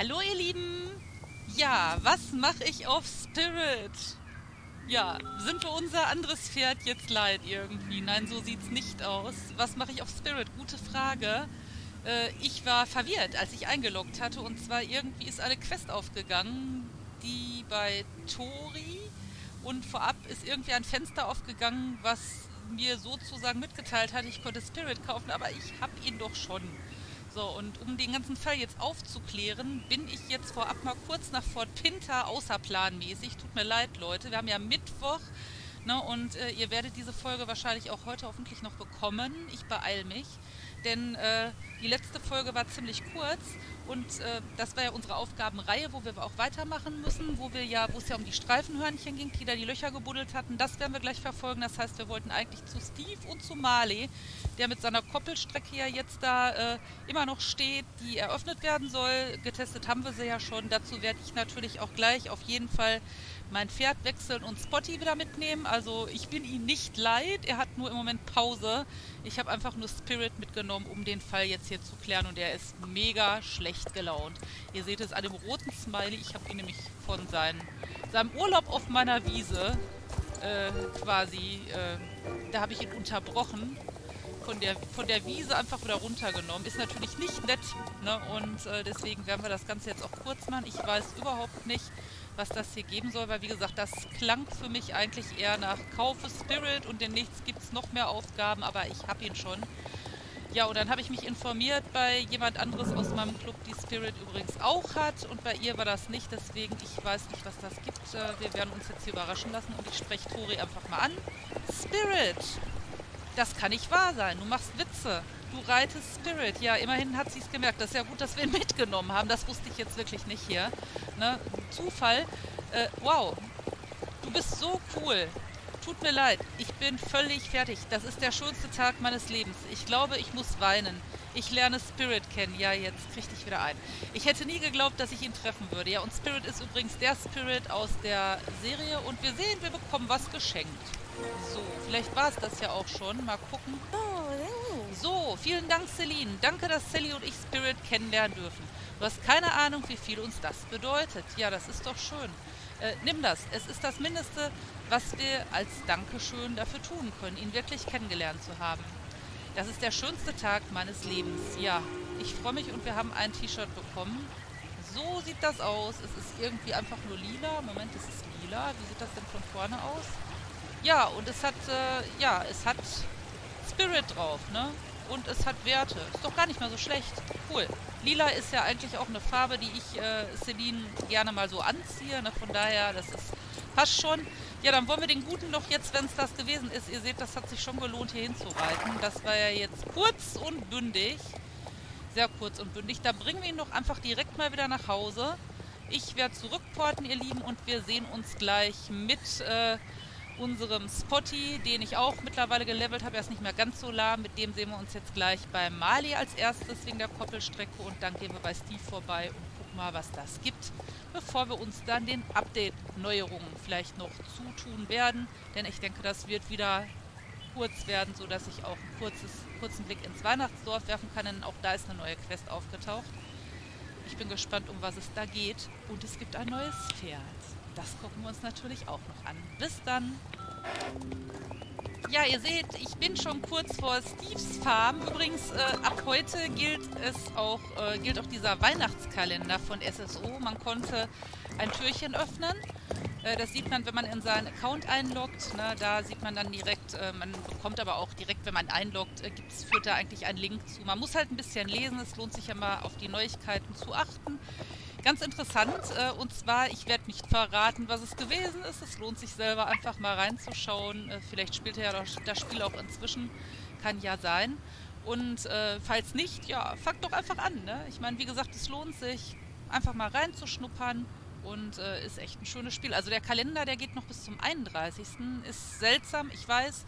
Hallo ihr Lieben! Ja, was mache ich auf Spirit? Ja, sind wir unser anderes Pferd jetzt leid irgendwie? Nein, so sieht's nicht aus. Was mache ich auf Spirit? Gute Frage. Äh, ich war verwirrt, als ich eingeloggt hatte und zwar irgendwie ist eine Quest aufgegangen, die bei Tori und vorab ist irgendwie ein Fenster aufgegangen, was mir sozusagen mitgeteilt hat, ich konnte Spirit kaufen, aber ich habe ihn doch schon. So, und um den ganzen Fall jetzt aufzuklären, bin ich jetzt vorab mal kurz nach Fort Pinter außerplanmäßig. Tut mir leid, Leute. Wir haben ja Mittwoch ne, und äh, ihr werdet diese Folge wahrscheinlich auch heute hoffentlich noch bekommen. Ich beeil mich denn äh, die letzte Folge war ziemlich kurz und äh, das war ja unsere Aufgabenreihe, wo wir auch weitermachen müssen, wo wir ja, wo es ja um die Streifenhörnchen ging, die da die Löcher gebuddelt hatten. Das werden wir gleich verfolgen. Das heißt, wir wollten eigentlich zu Steve und zu Marley, der mit seiner Koppelstrecke ja jetzt da äh, immer noch steht, die eröffnet werden soll. Getestet haben wir sie ja schon. Dazu werde ich natürlich auch gleich auf jeden Fall mein Pferd wechseln und Spotty wieder mitnehmen. Also ich bin ihm nicht leid, er hat nur im Moment Pause. Ich habe einfach nur Spirit mitgenommen, um den Fall jetzt hier zu klären und er ist mega schlecht gelaunt. Ihr seht es an dem roten Smiley, ich habe ihn nämlich von seinen, seinem Urlaub auf meiner Wiese äh, quasi, äh, da habe ich ihn unterbrochen von der, von der Wiese einfach wieder runtergenommen. Ist natürlich nicht nett, ne? Und äh, deswegen werden wir das Ganze jetzt auch kurz machen. Ich weiß überhaupt nicht, was das hier geben soll, weil wie gesagt, das klang für mich eigentlich eher nach Kaufe Spirit und demnächst gibt es noch mehr Aufgaben, aber ich habe ihn schon. Ja, und dann habe ich mich informiert bei jemand anderes aus meinem Club, die Spirit übrigens auch hat. Und bei ihr war das nicht, deswegen ich weiß nicht, was das gibt. Äh, wir werden uns jetzt hier überraschen lassen und ich spreche Tori einfach mal an. Spirit! Das kann nicht wahr sein. Du machst Witze. Du reitest Spirit. Ja, immerhin hat sie es gemerkt. Das ist ja gut, dass wir ihn mitgenommen haben. Das wusste ich jetzt wirklich nicht hier. Ne? Zufall. Äh, wow. Du bist so cool. Tut mir leid. Ich bin völlig fertig. Das ist der schönste Tag meines Lebens. Ich glaube, ich muss weinen. Ich lerne Spirit kennen. Ja, jetzt krieg ich wieder ein. Ich hätte nie geglaubt, dass ich ihn treffen würde. Ja, und Spirit ist übrigens der Spirit aus der Serie. Und wir sehen, wir bekommen was geschenkt. So, vielleicht war es das ja auch schon. Mal gucken. So, vielen Dank, Celine. Danke, dass Sally und ich Spirit kennenlernen dürfen. Du hast keine Ahnung, wie viel uns das bedeutet. Ja, das ist doch schön. Äh, nimm das. Es ist das Mindeste, was wir als Dankeschön dafür tun können, ihn wirklich kennengelernt zu haben. Das ist der schönste Tag meines Lebens. Ja, ich freue mich und wir haben ein T-Shirt bekommen. So sieht das aus. Es ist irgendwie einfach nur lila. Moment, es ist lila. Wie sieht das denn von vorne aus? Ja, und es hat, äh, ja, es hat Spirit drauf, ne? Und es hat Werte. Ist doch gar nicht mal so schlecht. Cool. Lila ist ja eigentlich auch eine Farbe, die ich äh, Celine gerne mal so anziehe. Ne? Von daher, das ist passt schon. Ja, dann wollen wir den Guten doch jetzt, wenn es das gewesen ist. Ihr seht, das hat sich schon gelohnt, hier hinzureiten. Das war ja jetzt kurz und bündig. Sehr kurz und bündig. Da bringen wir ihn doch einfach direkt mal wieder nach Hause. Ich werde zurückporten, ihr Lieben, und wir sehen uns gleich mit... Äh, unserem Spotty, den ich auch mittlerweile gelevelt habe. Er ist nicht mehr ganz so lahm. Mit dem sehen wir uns jetzt gleich bei Mali als erstes wegen der Koppelstrecke. Und dann gehen wir bei Steve vorbei und gucken mal, was das gibt, bevor wir uns dann den Update-Neuerungen vielleicht noch zutun werden. Denn ich denke, das wird wieder kurz werden, sodass ich auch einen kurzes, kurzen Blick ins Weihnachtsdorf werfen kann. Denn auch da ist eine neue Quest aufgetaucht. Ich bin gespannt, um was es da geht. Und es gibt ein neues Pferd. Das gucken wir uns natürlich auch noch an. Bis dann! Ja, ihr seht, ich bin schon kurz vor Steves Farm. Übrigens, äh, ab heute gilt es auch, äh, gilt auch dieser Weihnachtskalender von SSO. Man konnte ein Türchen öffnen. Äh, das sieht man, wenn man in seinen Account einloggt. Ne? Da sieht man dann direkt, äh, man bekommt aber auch direkt, wenn man einloggt, äh, gibt's, führt da eigentlich einen Link zu. Man muss halt ein bisschen lesen. Es lohnt sich ja mal auf die Neuigkeiten zu achten. Ganz interessant, äh, und zwar, ich werde nicht verraten, was es gewesen ist. Es lohnt sich selber einfach mal reinzuschauen. Äh, vielleicht spielt er ja das Spiel auch inzwischen, kann ja sein. Und äh, falls nicht, ja, fangt doch einfach an. Ne? Ich meine, wie gesagt, es lohnt sich, einfach mal reinzuschnuppern und äh, ist echt ein schönes Spiel. Also der Kalender, der geht noch bis zum 31. Ist seltsam, ich weiß.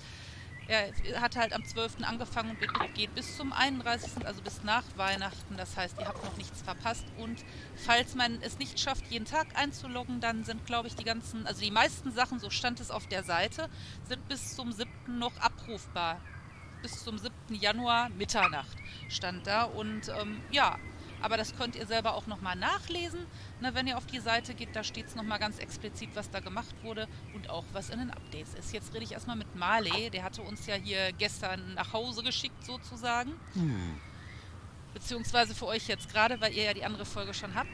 Er hat halt am 12. angefangen und geht bis zum 31., also bis nach Weihnachten. Das heißt, ihr habt noch nichts verpasst. Und falls man es nicht schafft, jeden Tag einzuloggen, dann sind, glaube ich, die ganzen, also die meisten Sachen, so stand es auf der Seite, sind bis zum 7. noch abrufbar. Bis zum 7. Januar Mitternacht stand da. Und ähm, ja, Aber das könnt ihr selber auch nochmal nachlesen. Na, wenn ihr auf die Seite geht, da steht es nochmal ganz explizit, was da gemacht wurde und auch was in den Updates ist. Jetzt rede ich erstmal mit Marley. Der hatte uns ja hier gestern nach Hause geschickt sozusagen. Hm. Beziehungsweise für euch jetzt gerade, weil ihr ja die andere Folge schon habt.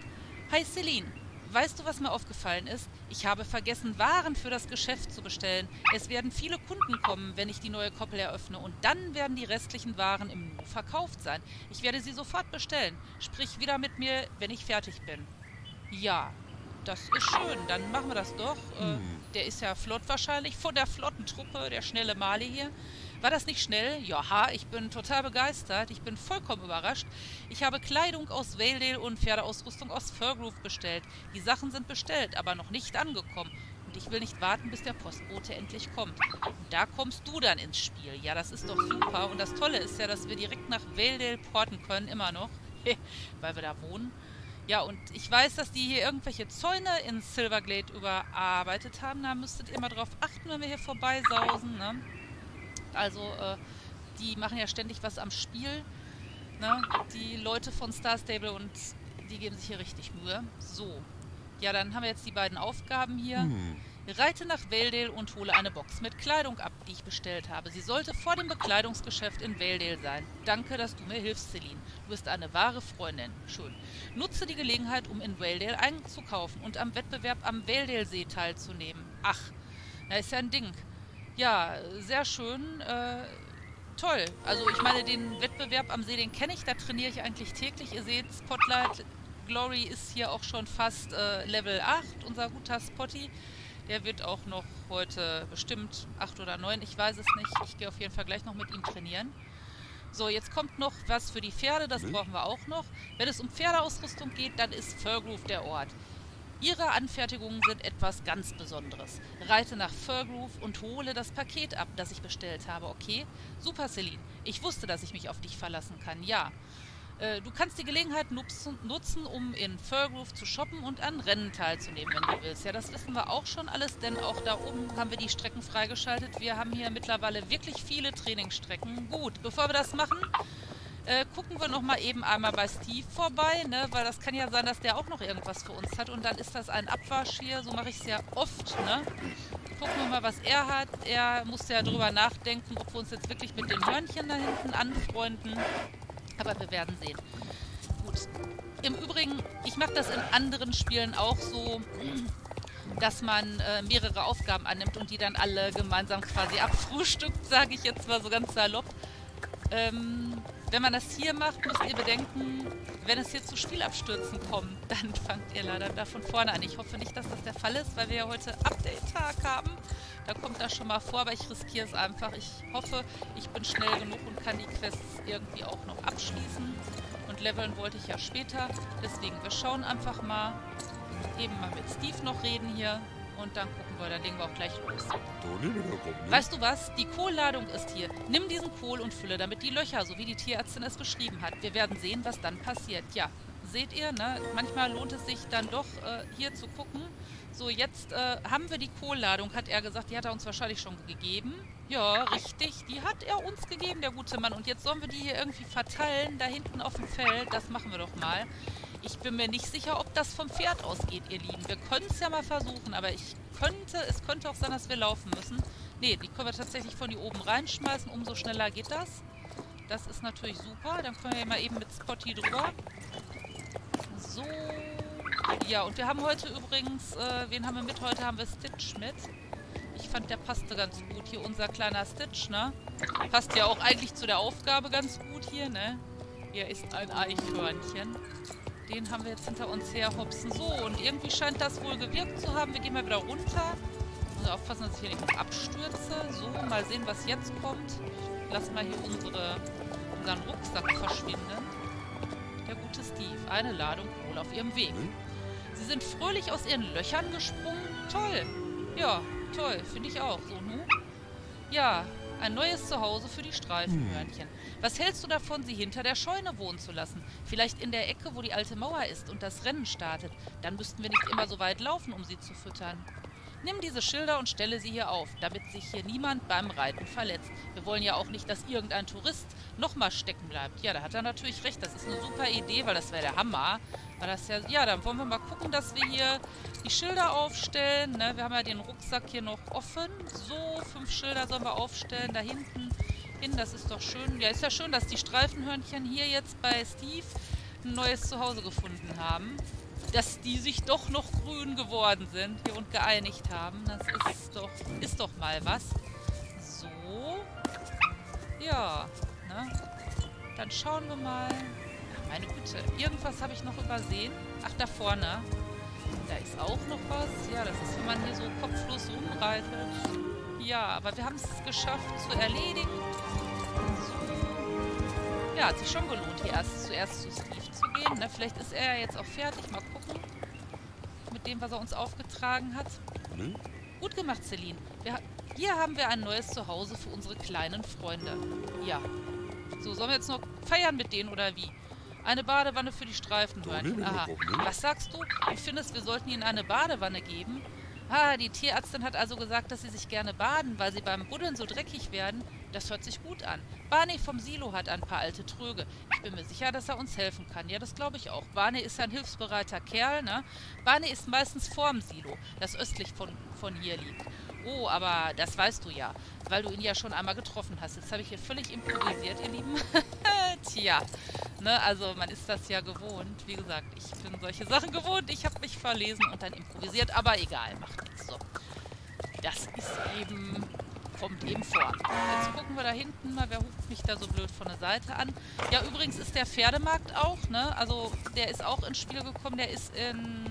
Hi Celine. Weißt du, was mir aufgefallen ist? Ich habe vergessen, Waren für das Geschäft zu bestellen. Es werden viele Kunden kommen, wenn ich die neue Koppel eröffne. Und dann werden die restlichen Waren im Nu verkauft sein. Ich werde sie sofort bestellen. Sprich wieder mit mir, wenn ich fertig bin. Ja, das ist schön. Dann machen wir das doch. Äh, hm. der ist ja flott wahrscheinlich. Von der flotten Truppe, der schnelle Male hier. War das nicht schnell? Ja, ich bin total begeistert. Ich bin vollkommen überrascht. Ich habe Kleidung aus Valedale und Pferdeausrüstung aus Furgrove bestellt. Die Sachen sind bestellt, aber noch nicht angekommen. Und ich will nicht warten, bis der Postbote endlich kommt. Und da kommst du dann ins Spiel. Ja, das ist doch super. Und das Tolle ist ja, dass wir direkt nach Valedale porten können, immer noch. Weil wir da wohnen. Ja, und ich weiß, dass die hier irgendwelche Zäune in Silverglade überarbeitet haben. Da müsstet ihr mal drauf achten, wenn wir hier vorbeisausen, ne? Also äh, die machen ja ständig was am Spiel. Ne? Die Leute von Star Stable und die geben sich hier richtig Mühe. So. Ja, dann haben wir jetzt die beiden Aufgaben hier. Hm. Reite nach Valedale und hole eine Box mit Kleidung ab, die ich bestellt habe. Sie sollte vor dem Bekleidungsgeschäft in Valedale sein. Danke, dass du mir hilfst, Celine. Du bist eine wahre Freundin. Schön. Nutze die Gelegenheit, um in Valedale einzukaufen und am Wettbewerb am Valedale-See teilzunehmen. Ach, da ist ja ein Ding. Ja, sehr schön. Äh, toll. Also ich meine, den Wettbewerb am See, den kenne ich. Da trainiere ich eigentlich täglich. Ihr seht, Spotlight Glory ist hier auch schon fast äh, Level 8. Unser guter Spotty. Der wird auch noch heute bestimmt 8 oder 9. Ich weiß es nicht. Ich gehe auf jeden Fall gleich noch mit ihm trainieren. So, jetzt kommt noch was für die Pferde. Das mhm. brauchen wir auch noch. Wenn es um Pferdeausrüstung geht, dann ist Furgrove der Ort. Ihre Anfertigungen sind etwas ganz Besonderes. Reite nach Furgrove und hole das Paket ab, das ich bestellt habe, okay? Super, Celine. Ich wusste, dass ich mich auf dich verlassen kann, ja. Äh, du kannst die Gelegenheit nutzen, um in Furgrove zu shoppen und an Rennen teilzunehmen, wenn du willst. Ja, das wissen wir auch schon alles, denn auch da oben haben wir die Strecken freigeschaltet. Wir haben hier mittlerweile wirklich viele Trainingsstrecken. Gut, bevor wir das machen, äh, gucken wir noch mal eben einmal bei Steve vorbei, ne? weil das kann ja sein, dass der auch noch irgendwas für uns hat. Und dann ist das ein Abwasch hier, so mache ich es ja oft. Ne? Gucken wir mal, was er hat. Er musste ja drüber nachdenken, ob wir uns jetzt wirklich mit den Hörnchen da hinten anfreunden. Aber wir werden sehen. Gut. Im Übrigen, ich mache das in anderen Spielen auch so, dass man äh, mehrere Aufgaben annimmt und die dann alle gemeinsam quasi abfrühstückt, sage ich jetzt mal so ganz salopp. Ähm, wenn man das hier macht, müsst ihr bedenken, wenn es hier zu Spielabstürzen kommt, dann fangt ihr leider da von vorne an. Ich hoffe nicht, dass das der Fall ist, weil wir ja heute Update-Tag haben. Da kommt das schon mal vor, aber ich riskiere es einfach. Ich hoffe, ich bin schnell genug und kann die Quests irgendwie auch noch abschließen. Und leveln wollte ich ja später. Deswegen, wir schauen einfach mal. Eben mal mit Steve noch reden hier. Und dann gucken wir, dann legen wir auch gleich los. Weißt du was? Die Kohlladung ist hier. Nimm diesen Kohl und fülle damit die Löcher, so wie die Tierärztin es beschrieben hat. Wir werden sehen, was dann passiert. Ja, seht ihr, ne? Manchmal lohnt es sich dann doch, äh, hier zu gucken. So, jetzt äh, haben wir die Kohlladung, hat er gesagt. Die hat er uns wahrscheinlich schon gegeben. Ja, richtig. Die hat er uns gegeben, der gute Mann. Und jetzt sollen wir die hier irgendwie verteilen, da hinten auf dem Feld. Das machen wir doch mal. Ich bin mir nicht sicher, ob das vom Pferd ausgeht, ihr Lieben. Wir können es ja mal versuchen, aber ich könnte, es könnte auch sein, dass wir laufen müssen. Ne, die können wir tatsächlich von hier oben reinschmeißen. Umso schneller geht das. Das ist natürlich super. Dann können wir mal eben mit Spotty drüber. So. Ja, und wir haben heute übrigens, äh, wen haben wir mit? Heute haben wir Stitch mit. Ich fand, der passte ganz gut. Hier unser kleiner Stitch, ne? Passt ja auch eigentlich zu der Aufgabe ganz gut hier, ne? Er ist ein Eichhörnchen. Den haben wir jetzt hinter uns her hopsen. So, und irgendwie scheint das wohl gewirkt zu haben. Wir gehen mal wieder runter. Muss aufpassen, dass ich hier nicht abstürze. So, mal sehen, was jetzt kommt. Lass mal hier unsere, unseren Rucksack verschwinden. Der gute Steve. Eine Ladung Kohle auf ihrem Weg. Sie sind fröhlich aus ihren Löchern gesprungen. Toll. Ja, toll. Finde ich auch. So, nu? Ja, ein neues Zuhause für die Streifenhörnchen. Hm. Was hältst du davon, sie hinter der Scheune wohnen zu lassen? Vielleicht in der Ecke, wo die alte Mauer ist und das Rennen startet. Dann müssten wir nicht immer so weit laufen, um sie zu füttern. Nimm diese Schilder und stelle sie hier auf, damit sich hier niemand beim Reiten verletzt. Wir wollen ja auch nicht, dass irgendein Tourist nochmal stecken bleibt. Ja, da hat er natürlich recht. Das ist eine super Idee, weil das wäre der Hammer. Weil das ja, ja, dann wollen wir mal gucken, dass wir hier die Schilder aufstellen. Ne? Wir haben ja den Rucksack hier noch offen. So, fünf Schilder sollen wir aufstellen. Da hinten hin, das ist doch schön. Ja, ist ja schön, dass die Streifenhörnchen hier jetzt bei Steve ein neues Zuhause gefunden haben dass die sich doch noch grün geworden sind und geeinigt haben. Das ist doch, ist doch mal was. So. Ja, ne? Dann schauen wir mal. Meine Güte, irgendwas habe ich noch übersehen. Ach, da vorne. Da ist auch noch was. Ja, das ist, wenn man hier so kopflos rumreitet. Ja, aber wir haben es geschafft zu erledigen. Ja, hat sich schon gelohnt, hier erst zuerst zu Steve zu gehen. Ne? Vielleicht ist er ja jetzt auch fertig. Mal gucken. Mit dem, was er uns aufgetragen hat. Hm? Gut gemacht, Celine. Wir, hier haben wir ein neues Zuhause für unsere kleinen Freunde. Ja. So, sollen wir jetzt noch feiern mit denen oder wie? Eine Badewanne für die Streifenhörnchen. Aha. Was sagst du? Du findest, wir sollten ihnen eine Badewanne geben? Ah, die Tierärztin hat also gesagt, dass sie sich gerne baden, weil sie beim Buddeln so dreckig werden. Das hört sich gut an. Barney vom Silo hat ein paar alte Tröge. Ich bin mir sicher, dass er uns helfen kann. Ja, das glaube ich auch. Barney ist ein hilfsbereiter Kerl, ne? Barney ist meistens vorm Silo, das östlich von, von hier liegt. Oh, aber das weißt du ja, weil du ihn ja schon einmal getroffen hast. Jetzt habe ich hier völlig improvisiert, ihr Lieben. Tja, ne, also man ist das ja gewohnt. Wie gesagt, ich bin solche Sachen gewohnt. Ich habe mich verlesen und dann improvisiert, aber egal, macht nichts so. Das ist eben kommt eben vor. Jetzt gucken wir da hinten mal, wer hupt mich da so blöd von der Seite an. Ja, übrigens ist der Pferdemarkt auch, ne? Also der ist auch ins Spiel gekommen. Der ist in,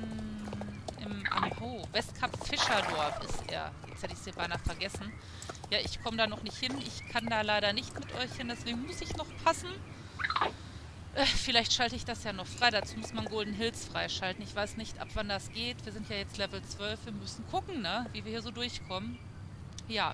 im, am oh, Westkap Fischerdorf ist er. Jetzt hätte ich es hier beinahe vergessen. Ja, ich komme da noch nicht hin. Ich kann da leider nicht mit euch hin, deswegen muss ich noch passen. Äh, vielleicht schalte ich das ja noch frei. Dazu muss man Golden Hills freischalten. Ich weiß nicht, ab wann das geht. Wir sind ja jetzt Level 12. Wir müssen gucken, ne? wie wir hier so durchkommen. Ja,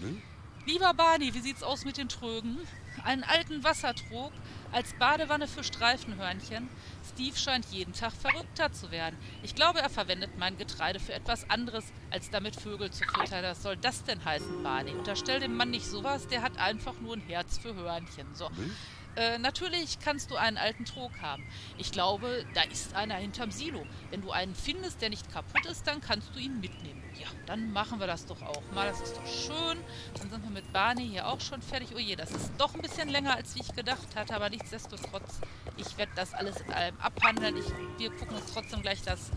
Ne? Lieber Barney, wie sieht's aus mit den Trögen? Einen alten Wassertrog als Badewanne für Streifenhörnchen. Steve scheint jeden Tag verrückter zu werden. Ich glaube, er verwendet mein Getreide für etwas anderes, als damit Vögel zu füttern. Was soll das denn heißen, Barney? Unterstell dem Mann nicht sowas, der hat einfach nur ein Herz für Hörnchen. So. Ne? Äh, natürlich kannst du einen alten Trog haben. Ich glaube, da ist einer hinterm Silo. Wenn du einen findest, der nicht kaputt ist, dann kannst du ihn mitnehmen. Ja, dann machen wir das doch auch mal. Das ist doch schön. Dann sind wir mit Barney hier auch schon fertig. Oh je, das ist doch ein bisschen länger, als ich gedacht hatte. Aber nichtsdestotrotz, ich werde das alles in allem abhandeln. Ich, wir gucken uns trotzdem gleich das,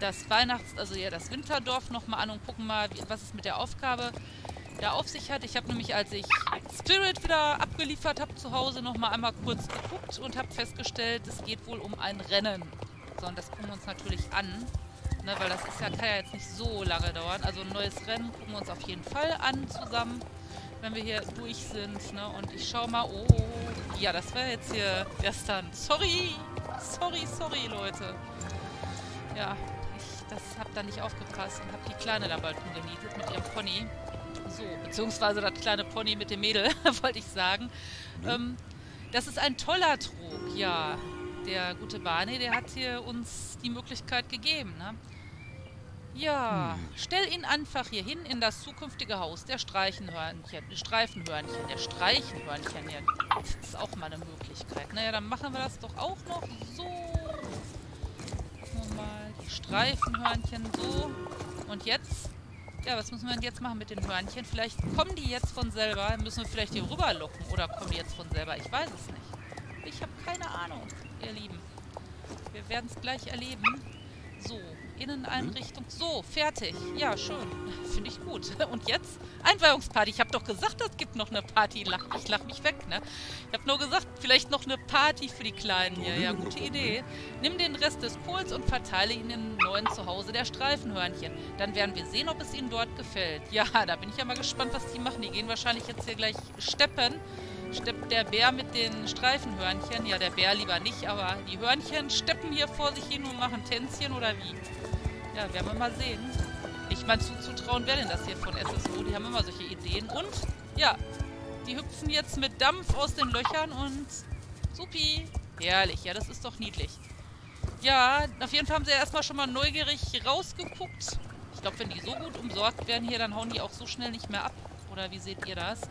das Weihnachts-, also ja, das Winterdorf nochmal an und gucken mal, was es mit der Aufgabe da auf sich hat. Ich habe nämlich, als ich Spirit wieder abgeliefert habe zu Hause, nochmal einmal kurz geguckt und habe festgestellt, es geht wohl um ein Rennen. So, und das gucken wir uns natürlich an. Ne, weil das ist ja, kann ja jetzt nicht so lange dauern. Also ein neues Rennen gucken wir uns auf jeden Fall an zusammen, wenn wir hier durch sind. Ne? Und ich schaue mal, oh, ja, das war jetzt hier gestern. Sorry, sorry, sorry, Leute. Ja, ich das habe da nicht aufgepasst und habe die Kleine da bald umgenietet mit ihrem Pony. So, beziehungsweise das kleine Pony mit dem Mädel, wollte ich sagen. Mhm. Ähm, das ist ein toller Trog, ja. Der gute Barney, der hat hier uns die Möglichkeit gegeben, ne? Ja, hm. stell ihn einfach hier hin in das zukünftige Haus der Streichenhörnchen, Streifenhörnchen, der Streichenhörnchen. Ja, das ist auch mal eine Möglichkeit. Naja, dann machen wir das doch auch noch so. Mal die Streifenhörnchen so. Und jetzt ja, was müssen wir denn jetzt machen mit den Hörnchen? Vielleicht kommen die jetzt von selber. Müssen wir vielleicht hier rüberlocken. Oder kommen die jetzt von selber? Ich weiß es nicht. Ich habe keine Ahnung, ihr Lieben. Wir werden es gleich erleben. So, Inneneinrichtung. So, fertig. Ja, schön. Finde ich gut. Und jetzt? Einweihungsparty. Ich habe doch gesagt, es gibt noch eine Party. Ich lach mich weg, ne? Ich habe nur gesagt, vielleicht noch eine Party für die Kleinen hier. Ja, gute Idee. Nimm den Rest des Kohls und verteile ihn im neuen Zuhause der Streifenhörnchen. Dann werden wir sehen, ob es ihnen dort gefällt. Ja, da bin ich ja mal gespannt, was die machen. Die gehen wahrscheinlich jetzt hier gleich steppen steppt der Bär mit den Streifenhörnchen. Ja, der Bär lieber nicht, aber die Hörnchen steppen hier vor sich hin und machen Tänzchen oder wie? Ja, werden wir mal sehen. Ich meine, zuzutrauen wäre denn das hier von SSO. Die haben immer solche Ideen. Und, ja, die hüpfen jetzt mit Dampf aus den Löchern und supi. Herrlich, ja, das ist doch niedlich. Ja, auf jeden Fall haben sie ja erstmal schon mal neugierig rausgeguckt. Ich glaube, wenn die so gut umsorgt werden hier, dann hauen die auch so schnell nicht mehr ab. Oder wie seht ihr das?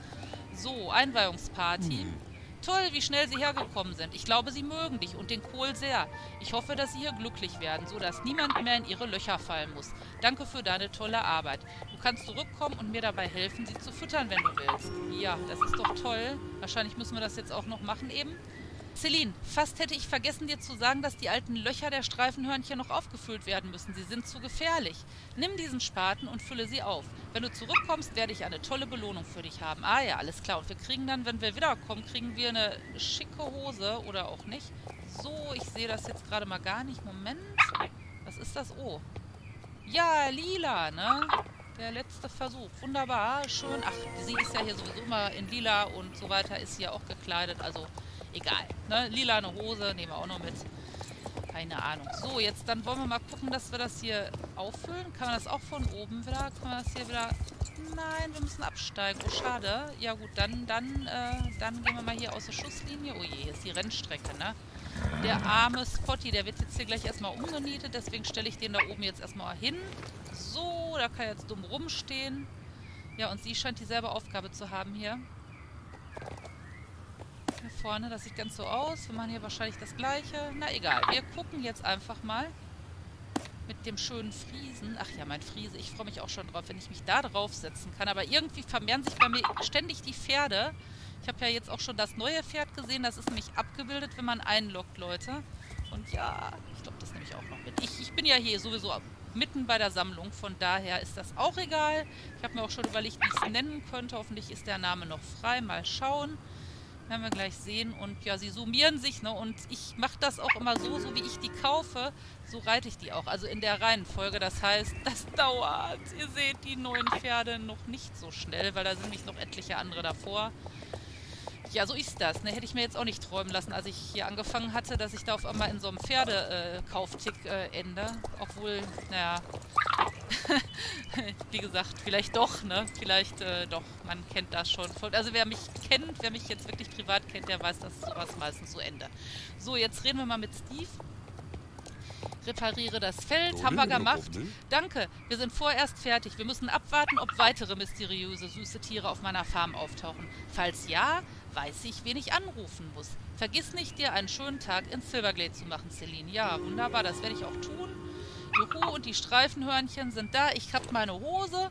So, Einweihungsparty. Hm. Toll, wie schnell Sie hergekommen sind. Ich glaube, Sie mögen dich und den Kohl sehr. Ich hoffe, dass Sie hier glücklich werden, so dass niemand mehr in Ihre Löcher fallen muss. Danke für deine tolle Arbeit. Du kannst zurückkommen und mir dabei helfen, sie zu füttern, wenn du willst. Ja, das ist doch toll. Wahrscheinlich müssen wir das jetzt auch noch machen eben. Celine, fast hätte ich vergessen dir zu sagen, dass die alten Löcher der Streifenhörnchen noch aufgefüllt werden müssen. Sie sind zu gefährlich. Nimm diesen Spaten und fülle sie auf. Wenn du zurückkommst, werde ich eine tolle Belohnung für dich haben. Ah ja, alles klar. Und wir kriegen dann, wenn wir wiederkommen, kriegen wir eine schicke Hose oder auch nicht. So, ich sehe das jetzt gerade mal gar nicht. Moment. Was ist das? Oh. Ja, lila, ne? Der letzte Versuch. Wunderbar, schön. Ach, sie ist ja hier sowieso immer in lila und so weiter, ist hier auch gekleidet. Also Egal. Ne? Lilane Hose nehmen wir auch noch mit. Keine Ahnung. So, jetzt dann wollen wir mal gucken, dass wir das hier auffüllen. Kann man das auch von oben wieder? Kann man das hier wieder... Nein, wir müssen absteigen. Oh, schade. Ja gut, dann, dann, äh, dann gehen wir mal hier aus der Schusslinie. Oh je, hier ist die Rennstrecke, ne? Der arme Spotty, der wird jetzt hier gleich erstmal umgenietet. Deswegen stelle ich den da oben jetzt erstmal hin. So, da kann er jetzt dumm rumstehen. Ja, und sie scheint dieselbe Aufgabe zu haben hier hier vorne. Das sieht ganz so aus. Wir machen hier wahrscheinlich das gleiche. Na egal, wir gucken jetzt einfach mal mit dem schönen Friesen. Ach ja, mein Friese, ich freue mich auch schon drauf, wenn ich mich da draufsetzen kann. Aber irgendwie vermehren sich bei mir ständig die Pferde. Ich habe ja jetzt auch schon das neue Pferd gesehen. Das ist nämlich abgebildet, wenn man einloggt, Leute. Und ja, ich glaube, das nehme ich auch noch mit. Ich, ich bin ja hier sowieso mitten bei der Sammlung. Von daher ist das auch egal. Ich habe mir auch schon überlegt, wie ich es nennen könnte. Hoffentlich ist der Name noch frei. Mal schauen. Werden wir gleich sehen. Und ja, sie summieren sich, ne? Und ich mache das auch immer so, so wie ich die kaufe, so reite ich die auch. Also in der Reihenfolge. Das heißt, das dauert. Ihr seht die neuen Pferde noch nicht so schnell, weil da sind nicht noch etliche andere davor. Ja, so ist das. Ne? Hätte ich mir jetzt auch nicht träumen lassen, als ich hier angefangen hatte, dass ich da auf einmal in so einem Pferdekauftick äh, äh, ende. Obwohl, naja, wie gesagt, vielleicht doch, ne? Vielleicht äh, doch. Man kennt das schon. Also wer mich kennt, wer mich jetzt wirklich privat kennt, der weiß, dass sowas meistens so endet. So, jetzt reden wir mal mit Steve. Repariere das Feld. Haben wir gemacht. Danke. Wir sind vorerst fertig. Wir müssen abwarten, ob weitere mysteriöse, süße Tiere auf meiner Farm auftauchen. Falls ja, weiß ich, wen ich anrufen muss. Vergiss nicht, dir einen schönen Tag in Silverglade zu machen, Celine. Ja, wunderbar, das werde ich auch tun. Juhu, und die Streifenhörnchen sind da. Ich habe meine Hose.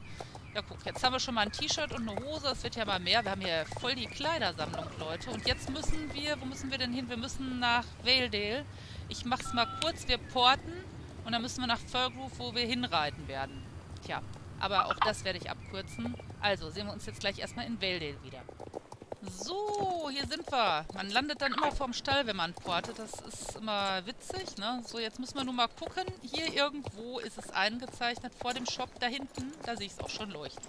Ja, guck, jetzt haben wir schon mal ein T-Shirt und eine Hose. Es wird ja mal mehr. Wir haben hier voll die Kleidersammlung, Leute. Und jetzt müssen wir, wo müssen wir denn hin? Wir müssen nach Valedale. Ich mach's mal kurz. Wir porten und dann müssen wir nach Furgrove, wo wir hinreiten werden. Tja, aber auch das werde ich abkürzen. Also, sehen wir uns jetzt gleich erstmal in Valedale wieder. So, hier sind wir. Man landet dann immer vorm Stall, wenn man portet. Das ist immer witzig, ne? So, jetzt müssen wir nur mal gucken. Hier irgendwo ist es eingezeichnet vor dem Shop. Da hinten, da sehe ich es auch schon leuchten.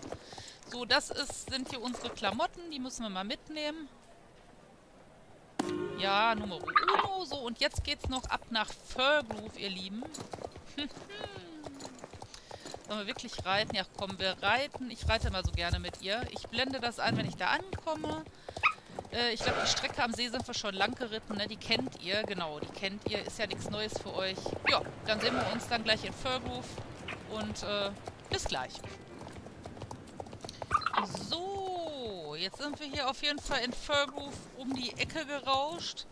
So, das ist, sind hier unsere Klamotten. Die müssen wir mal mitnehmen. Ja, Nummer uno. So, und jetzt geht's noch ab nach Furgrove, ihr Lieben. Sollen wir wirklich reiten? Ja, komm, wir reiten. Ich reite immer so gerne mit ihr. Ich blende das ein, wenn ich da ankomme. Äh, ich glaube, die Strecke am See sind wir schon lang geritten. Ne? Die kennt ihr, genau. Die kennt ihr. Ist ja nichts Neues für euch. Ja, dann sehen wir uns dann gleich in Furgrove. Und äh, bis gleich. So, jetzt sind wir hier auf jeden Fall in Furgrove um die Ecke gerauscht.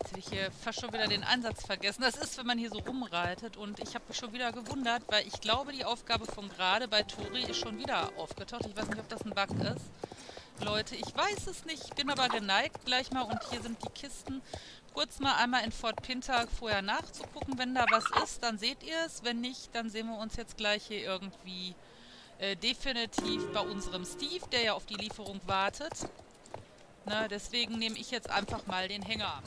Jetzt hätte ich hier fast schon wieder den Einsatz vergessen. Das ist, wenn man hier so rumreitet. Und ich habe mich schon wieder gewundert, weil ich glaube, die Aufgabe von gerade bei Tori ist schon wieder aufgetaucht. Ich weiß nicht, ob das ein Bug ist. Leute, ich weiß es nicht. Ich bin aber geneigt gleich mal. Und hier sind die Kisten. Kurz mal einmal in Fort Pinter vorher nachzugucken. Wenn da was ist, dann seht ihr es. Wenn nicht, dann sehen wir uns jetzt gleich hier irgendwie äh, definitiv bei unserem Steve, der ja auf die Lieferung wartet. Na, deswegen nehme ich jetzt einfach mal den Hänger.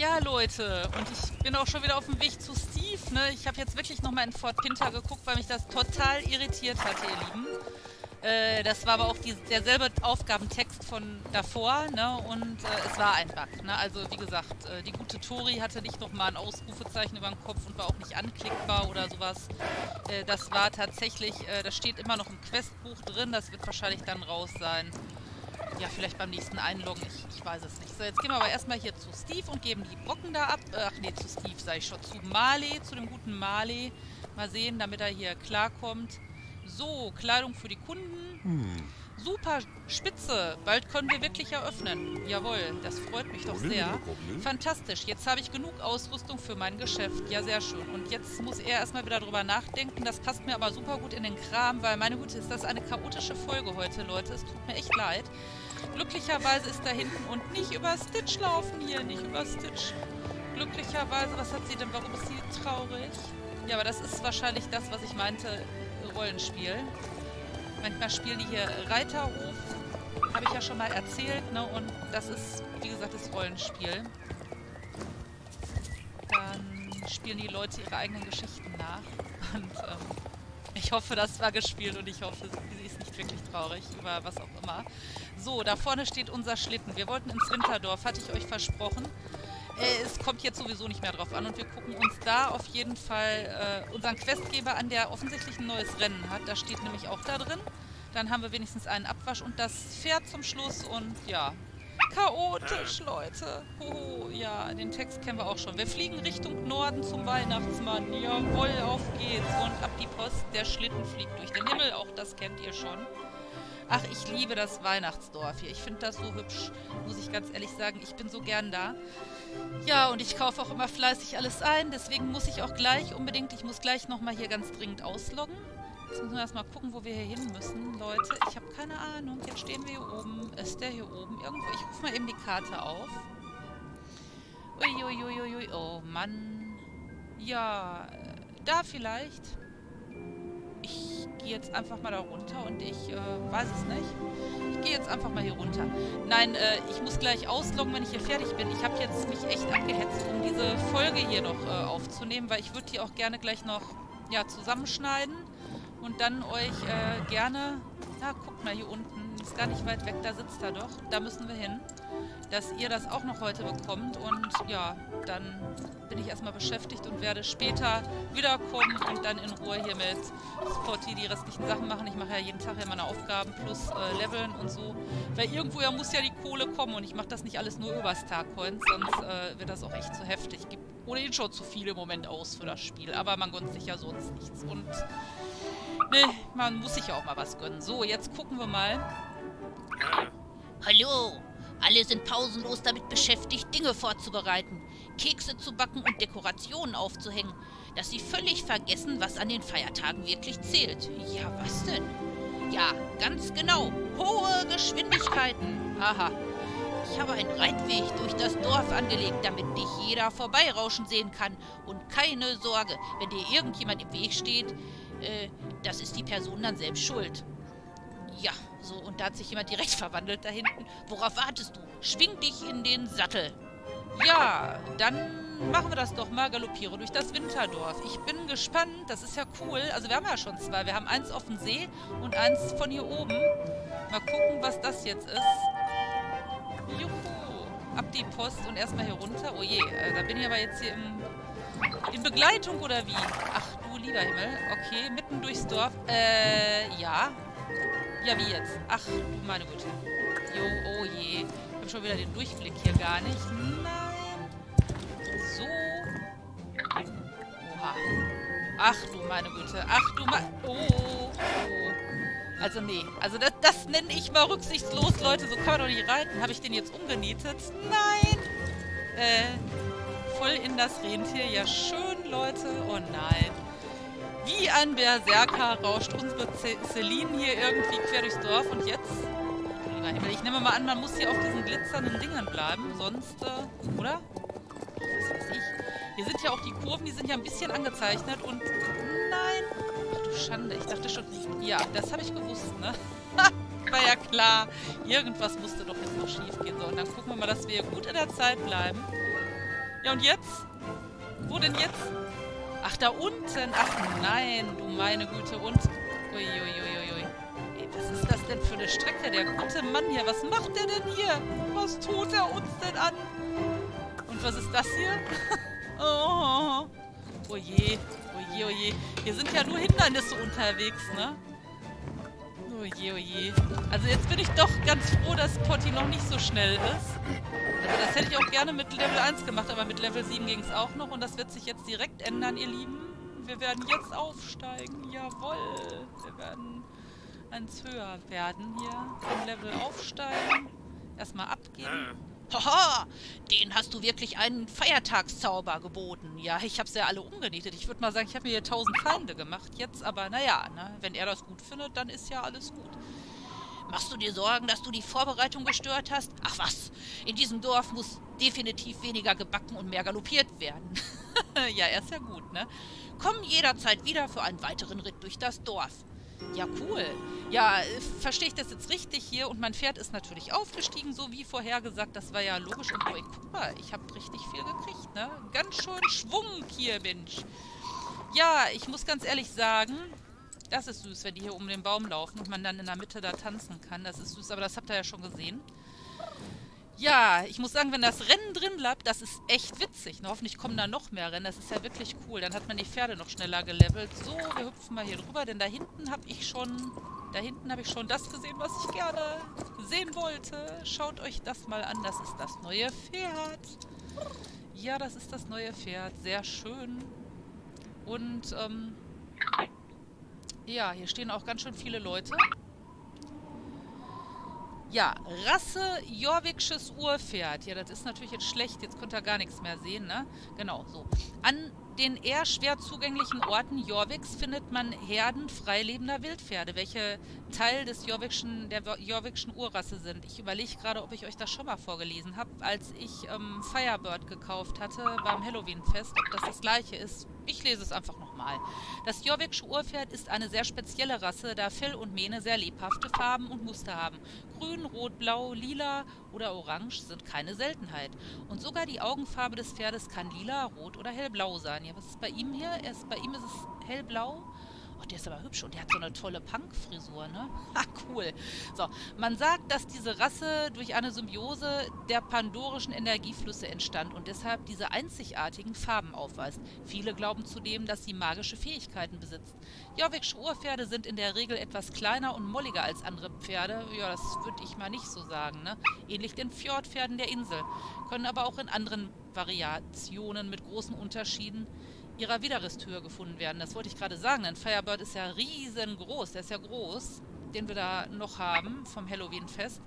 Ja, Leute, und ich bin auch schon wieder auf dem Weg zu Steve. Ne? Ich habe jetzt wirklich nochmal in Fort Pinter geguckt, weil mich das total irritiert hatte, ihr Lieben. Äh, das war aber auch die, derselbe Aufgabentext von davor, ne? Und äh, es war ein Bug, ne? Also wie gesagt, äh, die gute Tori hatte nicht nochmal ein Ausrufezeichen über dem Kopf und war auch nicht anklickbar oder sowas. Äh, das war tatsächlich, äh, das steht immer noch im Questbuch drin, das wird wahrscheinlich dann raus sein. Ja, vielleicht beim nächsten Einloggen. Ich, ich weiß es nicht. So, jetzt gehen wir aber erstmal hier zu Steve und geben die Brocken da ab. Ach nee, zu Steve sage ich schon. Zu Marley, zu dem guten Marley. Mal sehen, damit er hier klarkommt. So, Kleidung für die Kunden. Hm. Super, spitze. Bald können wir wirklich eröffnen. Jawohl, das freut mich doch sehr. Fantastisch. Jetzt habe ich genug Ausrüstung für mein Geschäft. Ja, sehr schön. Und jetzt muss er erstmal wieder drüber nachdenken. Das passt mir aber super gut in den Kram, weil meine Güte, ist das eine chaotische Folge heute, Leute. Es tut mir echt leid. Glücklicherweise ist da hinten und nicht über Stitch laufen hier, nicht über Stitch. Glücklicherweise, was hat sie denn? Warum ist sie traurig? Ja, aber das ist wahrscheinlich das, was ich meinte, Rollenspiel. Manchmal spielen die hier Reiterhof, habe ich ja schon mal erzählt, ne? Und das ist, wie gesagt, das Rollenspiel. Dann spielen die Leute ihre eigenen Geschichten nach. Und ähm, ich hoffe, das war gespielt und ich hoffe, sie ist nicht wirklich traurig über was auch immer. So, da vorne steht unser Schlitten. Wir wollten ins Winterdorf, hatte ich euch versprochen. Äh, es kommt jetzt sowieso nicht mehr drauf an und wir gucken uns da auf jeden Fall äh, unseren Questgeber an, der offensichtlich ein neues Rennen hat. Da steht nämlich auch da drin. Dann haben wir wenigstens einen Abwasch und das Pferd zum Schluss und ja, chaotisch, Leute. Hoho, ja, den Text kennen wir auch schon. Wir fliegen Richtung Norden zum Weihnachtsmann. Jawohl, auf geht's. Und ab die Post, der Schlitten fliegt durch den Himmel. Auch das kennt ihr schon. Ach, ich liebe das Weihnachtsdorf hier. Ich finde das so hübsch, muss ich ganz ehrlich sagen. Ich bin so gern da. Ja, und ich kaufe auch immer fleißig alles ein. Deswegen muss ich auch gleich unbedingt, ich muss gleich nochmal hier ganz dringend ausloggen. Jetzt müssen wir erstmal gucken, wo wir hier hin müssen. Leute, ich habe keine Ahnung. Jetzt stehen wir hier oben. Ist der hier oben irgendwo? Ich rufe mal eben die Karte auf. Uiuiuiui. Ui, ui, ui. Oh, Mann. Ja, da vielleicht. Ich gehe jetzt einfach mal da runter und ich äh, weiß es nicht. Ich gehe jetzt einfach mal hier runter. Nein, äh, ich muss gleich ausloggen, wenn ich hier fertig bin. Ich habe jetzt mich echt abgehetzt, um diese Folge hier noch äh, aufzunehmen, weil ich würde die auch gerne gleich noch ja, zusammenschneiden und dann euch äh, gerne... Ja, guckt mal hier unten. Ist gar nicht weit weg, da sitzt er doch. Da müssen wir hin dass ihr das auch noch heute bekommt. Und ja, dann bin ich erstmal beschäftigt und werde später wiederkommen und dann in Ruhe hier mit Spotty die restlichen Sachen machen. Ich mache ja jeden Tag ja meine Aufgaben plus äh, Leveln und so. Weil irgendwoher muss ja die Kohle kommen und ich mache das nicht alles nur über Starcoins, sonst äh, wird das auch echt zu heftig. Gibt ohnehin schon zu viel im Moment aus für das Spiel, aber man gönnt sich ja sonst nichts. Und ne, man muss sich ja auch mal was gönnen. So, jetzt gucken wir mal. Hallo, alle sind pausenlos damit beschäftigt, Dinge vorzubereiten, Kekse zu backen und Dekorationen aufzuhängen, dass sie völlig vergessen, was an den Feiertagen wirklich zählt. Ja, was denn? Ja, ganz genau. Hohe Geschwindigkeiten. Aha. Ich habe einen Reitweg durch das Dorf angelegt, damit dich jeder vorbeirauschen sehen kann. Und keine Sorge, wenn dir irgendjemand im Weg steht, äh, das ist die Person dann selbst schuld. Ja, so, und da hat sich jemand direkt verwandelt da hinten. Worauf wartest du? Schwing dich in den Sattel. Ja, dann machen wir das doch mal. Galoppiere durch das Winterdorf. Ich bin gespannt. Das ist ja cool. Also wir haben ja schon zwei. Wir haben eins auf dem See und eins von hier oben. Mal gucken, was das jetzt ist. Juhu. Ab die Post und erstmal hier runter. Oh je, äh, da bin ich aber jetzt hier im, in Begleitung oder wie? Ach lieber Himmel. Okay, mitten durchs Dorf. Äh, ja. Ja, wie jetzt? Ach, du meine Güte. Jo, oh je. Ich habe schon wieder den Durchblick hier gar nicht. Nein. So. Oha. Ach du meine Güte. Ach du meine... Oh, oh. Also nee. Also das, das nenne ich mal rücksichtslos, Leute. So kann man doch nicht reiten. Habe ich den jetzt umgenietet? Nein. Äh, voll in das Rentier. Ja, schön, Leute. Oh nein. Wie ein Berserker rauscht unsere Celine hier irgendwie quer durchs Dorf. Und jetzt... Ich nehme mal an, man muss hier auf diesen glitzernden Dingern bleiben. Sonst, äh, oder? Was weiß ich. Hier sind ja auch die Kurven, die sind ja ein bisschen angezeichnet. Und nein. Ach du Schande. Ich dachte schon... Ja, das habe ich gewusst, ne? War ja klar. Irgendwas musste doch jetzt noch schief gehen. So, und dann gucken wir mal, dass wir gut in der Zeit bleiben. Ja, und jetzt? Wo denn jetzt? Ach, da unten. Ach nein, du meine Güte. Und... Uiuiuiui. Ey, was ist das denn für eine Strecke? Der gute Mann hier. Was macht der denn hier? Was tut er uns denn an? Und was ist das hier? oh. Oje. Oje, oje. Hier sind ja nur Hindernisse unterwegs, ne? Oh je, oh je. Also jetzt bin ich doch ganz froh, dass Potti noch nicht so schnell ist. Das hätte ich auch gerne mit Level 1 gemacht, aber mit Level 7 ging es auch noch und das wird sich jetzt direkt ändern, ihr Lieben. Wir werden jetzt aufsteigen. Jawoll. Wir werden eins höher werden hier. Vom Level aufsteigen. Erstmal abgeben. Haha, den hast du wirklich einen Feiertagszauber geboten. Ja, ich hab's ja alle umgenietet. Ich würde mal sagen, ich habe mir hier tausend Feinde gemacht. Jetzt aber, naja, ne, wenn er das gut findet, dann ist ja alles gut. Machst du dir Sorgen, dass du die Vorbereitung gestört hast? Ach was, in diesem Dorf muss definitiv weniger gebacken und mehr galoppiert werden. ja, er ist ja gut, ne? Komm jederzeit wieder für einen weiteren Ritt durch das Dorf. Ja, cool. Ja, äh, verstehe ich das jetzt richtig hier? Und mein Pferd ist natürlich aufgestiegen, so wie vorhergesagt. Das war ja logisch. Und boy, guck mal, ich habe richtig viel gekriegt, ne? Ganz schön Schwung hier, Mensch. Ja, ich muss ganz ehrlich sagen, das ist süß, wenn die hier um den Baum laufen und man dann in der Mitte da tanzen kann. Das ist süß, aber das habt ihr ja schon gesehen. Ja, ich muss sagen, wenn das Rennen drin bleibt, das ist echt witzig. Ne? Hoffentlich kommen da noch mehr Rennen. Das ist ja wirklich cool. Dann hat man die Pferde noch schneller gelevelt. So, wir hüpfen mal hier drüber, denn da hinten habe ich schon... Da hinten habe ich schon das gesehen, was ich gerne sehen wollte. Schaut euch das mal an. Das ist das neue Pferd. Ja, das ist das neue Pferd. Sehr schön. Und, ähm... Ja, hier stehen auch ganz schön viele Leute. Ja, Rasse Jorviksches Urpferd. Ja, das ist natürlich jetzt schlecht. Jetzt könnt ihr gar nichts mehr sehen, ne? Genau, so. An den eher schwer zugänglichen Orten Jorviks findet man Herden freilebender Wildpferde, welche Teil des Jorvikschen, der Jorvikschen Urrasse sind. Ich überlege gerade, ob ich euch das schon mal vorgelesen habe, als ich ähm, Firebird gekauft hatte beim Halloween-Fest, ob das das gleiche ist. Ich lese es einfach nochmal. Das Jorviksche Urpferd ist eine sehr spezielle Rasse, da Fell und Mähne sehr lebhafte Farben und Muster haben. Grün, Rot, Blau, Lila oder Orange sind keine Seltenheit. Und sogar die Augenfarbe des Pferdes kann lila, rot oder hellblau sein. Ja, was ist bei ihm hier? Erst bei ihm ist es hellblau Oh, der ist aber hübsch und der hat so eine tolle Punk-Frisur, ne? Ha, cool. So, man sagt, dass diese Rasse durch eine Symbiose der pandorischen Energieflüsse entstand und deshalb diese einzigartigen Farben aufweist. Viele glauben zudem, dass sie magische Fähigkeiten besitzt. Jorviksche Urpferde sind in der Regel etwas kleiner und molliger als andere Pferde. Ja, das würde ich mal nicht so sagen, ne? Ähnlich den Fjordpferden der Insel. Können aber auch in anderen Variationen mit großen Unterschieden ihrer Widerristhöhe gefunden werden. Das wollte ich gerade sagen, denn Firebird ist ja riesengroß. Der ist ja groß, den wir da noch haben vom Halloween-Fest.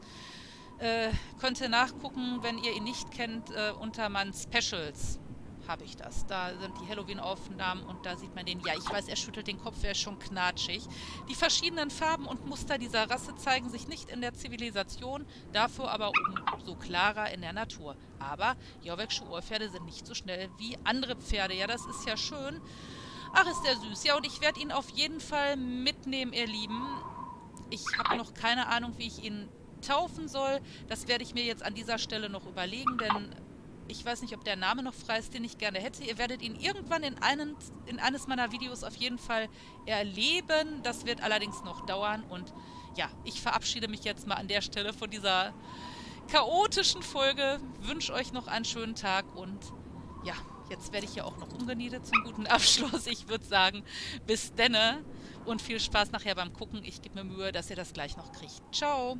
Äh, könnt ihr nachgucken, wenn ihr ihn nicht kennt, äh, unter meinen Specials habe ich das. Da sind die Halloween-Aufnahmen und da sieht man den. Ja, ich weiß, er schüttelt den Kopf, er ist schon knatschig. Die verschiedenen Farben und Muster dieser Rasse zeigen sich nicht in der Zivilisation, dafür aber umso klarer in der Natur. Aber Jorveksche Urpferde sind nicht so schnell wie andere Pferde. Ja, das ist ja schön. Ach, ist der süß. Ja, und ich werde ihn auf jeden Fall mitnehmen, ihr Lieben. Ich habe noch keine Ahnung, wie ich ihn taufen soll. Das werde ich mir jetzt an dieser Stelle noch überlegen, denn ich weiß nicht, ob der Name noch frei ist, den ich gerne hätte. Ihr werdet ihn irgendwann in, einen, in eines meiner Videos auf jeden Fall erleben. Das wird allerdings noch dauern. Und ja, ich verabschiede mich jetzt mal an der Stelle von dieser chaotischen Folge. Wünsche euch noch einen schönen Tag und ja, jetzt werde ich ja auch noch umgenietet zum guten Abschluss. Ich würde sagen, bis denne und viel Spaß nachher beim Gucken. Ich gebe mir Mühe, dass ihr das gleich noch kriegt. Ciao!